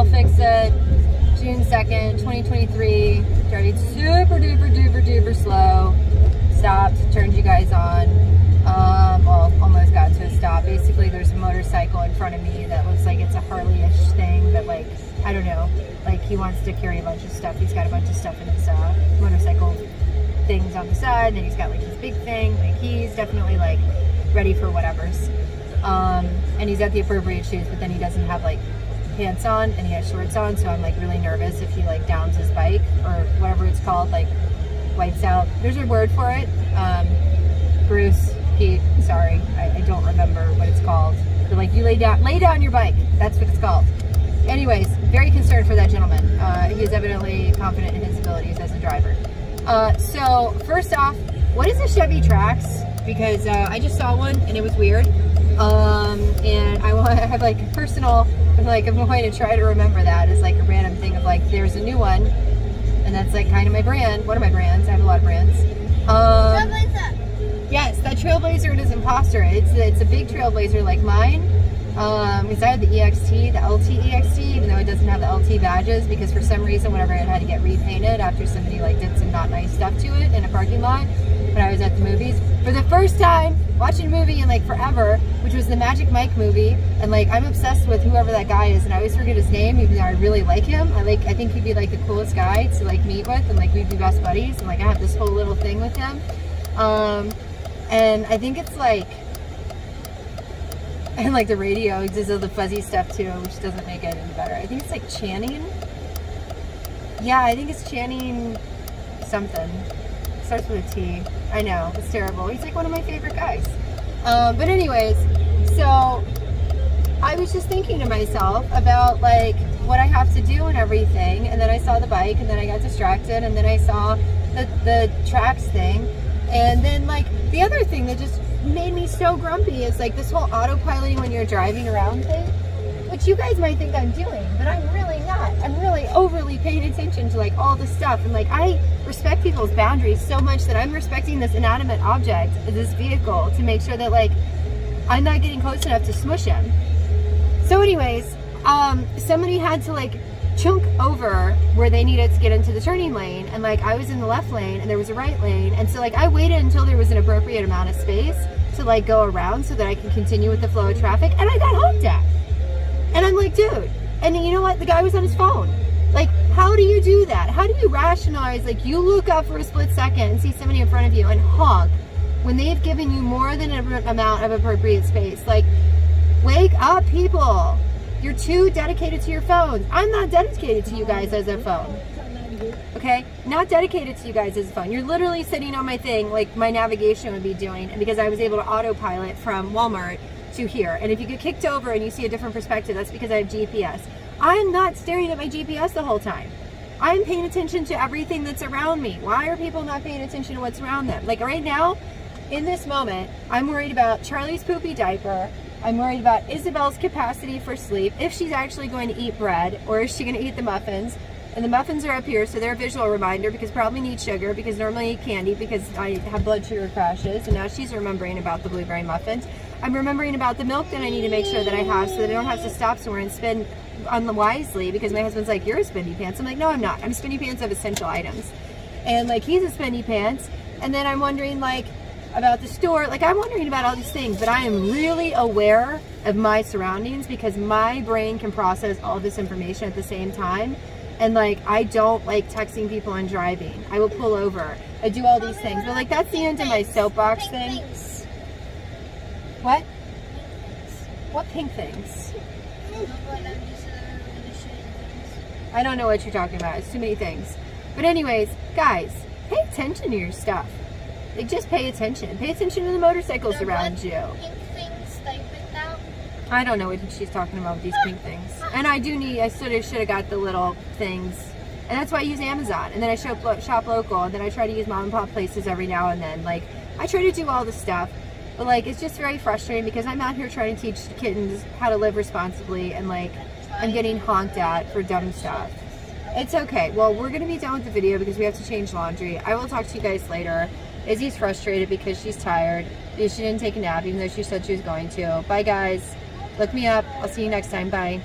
I'll fix it. June 2nd, 2023. Driving super duper duper duper slow. Stopped, turned you guys on. Um, well, almost got to a stop. Basically, there's a motorcycle in front of me that looks like it's a Harley-ish thing, but like, I don't know. Like, he wants to carry a bunch of stuff. He's got a bunch of stuff in his uh, motorcycle things on the side, and he's got like his big thing. Like, he's definitely like ready for whatever's. Um, and he's at the appropriate shoes, but then he doesn't have like pants on and he has shorts on, so I'm like really nervous if he like downs his bike or whatever it's called, like wipes out. There's a word for it. Um, Bruce, Pete, sorry, I, I don't remember what it's called. But like you lay down, lay down your bike. That's what it's called. Anyways, very concerned for that gentleman. Uh, he is evidently confident in his abilities as a driver. Uh, so first off, what is a Chevy Trax? Because uh, I just saw one and it was weird. Um, and I want to have like a personal, like I'm going to try to remember that as like a random thing of like, there's a new one and that's like kind of my brand, one of my brands. I have a lot of brands. Um, yes, that Trailblazer it is Imposter. It's, it's a big Trailblazer like mine. Um, because I had the EXT, the LT EXT, even though it doesn't have the LT badges, because for some reason, whenever it had to get repainted after somebody like did some not nice stuff to it in a parking lot when I was at the movies, for the first time watching a movie in like forever, which was the Magic Mike movie, and like I'm obsessed with whoever that guy is, and I always forget his name, even though I really like him. I like, I think he'd be like the coolest guy to like meet with, and like we'd be best buddies, and like I have this whole little thing with him. Um, and I think it's like and like the radio does all the fuzzy stuff too, which doesn't make it any better. I think it's like Channing. Yeah, I think it's Channing something. Starts with a T. I know, it's terrible. He's like one of my favorite guys. Um, but anyways, so I was just thinking to myself about like what I have to do and everything. And then I saw the bike and then I got distracted and then I saw the, the Trax thing. And then like the other thing that just made me so grumpy is like this whole autopiloting when you're driving around thing, which you guys might think I'm doing, but I'm really not. I'm really overly paying attention to like all the stuff. And like I respect people's boundaries so much that I'm respecting this inanimate object, this vehicle, to make sure that like I'm not getting close enough to smush him. So anyways, um, somebody had to like chunk over where they needed to get into the turning lane and like I was in the left lane and there was a right lane and so like I waited until there was an appropriate amount of space to like go around so that I can continue with the flow of traffic and I got honked at and I'm like dude and you know what the guy was on his phone like how do you do that how do you rationalize like you look up for a split second and see somebody in front of you and honk when they've given you more than an amount of appropriate space like wake up people you're too dedicated to your phones. I'm not dedicated to you guys as a phone. Okay? Not dedicated to you guys as a phone. You're literally sitting on my thing like my navigation would be doing because I was able to autopilot from Walmart to here. And if you get kicked over and you see a different perspective, that's because I have GPS. I'm not staring at my GPS the whole time. I'm paying attention to everything that's around me. Why are people not paying attention to what's around them? Like right now, in this moment, I'm worried about Charlie's poopy diaper, I'm worried about Isabel's capacity for sleep, if she's actually going to eat bread, or is she going to eat the muffins. And the muffins are up here, so they're a visual reminder because probably need sugar because normally I eat candy because I have blood sugar crashes. And now she's remembering about the blueberry muffins. I'm remembering about the milk that I need to make sure that I have so that I don't have to stop somewhere and spend unwisely because my husband's like, you're a spendy pants. I'm like, no, I'm not. I'm spendy pants of essential items. And like, he's a spendy pants. And then I'm wondering like, about the store. Like I'm wondering about all these things, but I am really aware of my surroundings because my brain can process all this information at the same time. And like, I don't like texting people and driving. I will pull over. I do all these things. But like, that's the end of my soapbox thing. What? What pink things? I don't know what you're talking about. It's too many things. But anyways, guys, pay attention to your stuff. Like, just pay attention. Pay attention to the motorcycles The around you. Pink things out. I don't know what she's talking about with these pink things. And I do need, I sort of should have got the little things. And that's why I use Amazon. And then I shop, shop local. And then I try to use mom and pop places every now and then. Like, I try to do all the stuff. But like, it's just very frustrating because I'm out here trying to teach kittens how to live responsibly. And like, I'm getting honked at for dumb stuff. It's okay. Well, we're going to be done with the video because we have to change laundry. I will talk to you guys later. Izzy's frustrated because she's tired. She didn't take a nap even though she said she was going to. Bye, guys. Look me up. I'll see you next time. Bye.